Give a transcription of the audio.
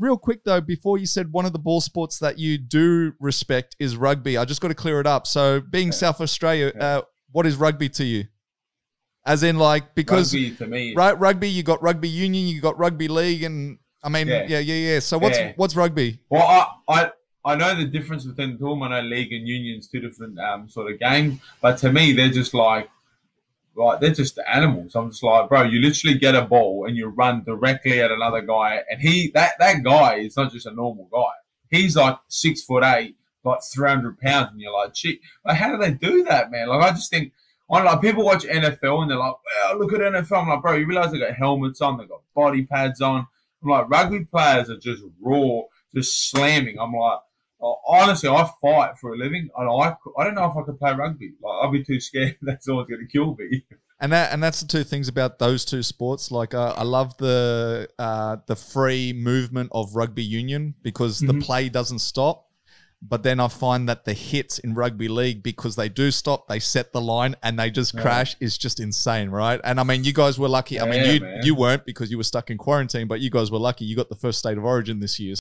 real quick though, before you said one of the ball sports that you do respect is rugby, I just got to clear it up. So, being South Australia, uh, what is rugby to you? As in, like, because Rugby to me, right, rugby, you got rugby union, you got rugby league, and I mean, yeah, Yeah. yeah, yeah. So, what's Yeah. what's rugby? Well, I, I I know the difference between the two. them. I know league and union's two different um, sort of games, but to me, they're just like like they're just animals. I'm just like, bro, you literally get a ball and you run directly at another guy, and he that that guy is not just a normal guy. He's like six foot eight, like three hundred pounds, and you're like, shit, like how do they do that, man? Like I just think. I don't people watch NFL and they're like, well, look at NFL. I'm like, bro, you realize they got helmets on, they got body pads on. I'm like, rugby players are just raw, just slamming. I'm like, honestly, I fight for a living, and I, I don't know if I could play rugby. Like, I'd be too scared. That's always going to kill me. And that and that's the two things about those two sports. Like uh, I love the uh, the free movement of rugby union because the Mhm. play doesn't stop. But then I find that the hits in rugby league because they do stop, they set the line and they just Yeah. crash is just insane, right? And I mean, you guys were lucky. I mean, you man. you weren't because you were stuck in quarantine, but you guys were lucky. You got the first state of origin this year,